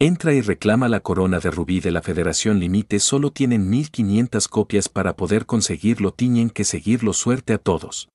Entra y reclama la corona de rubí de la Federación Límite solo tienen 1500 copias para poder conseguirlo tienen que seguirlo suerte a todos.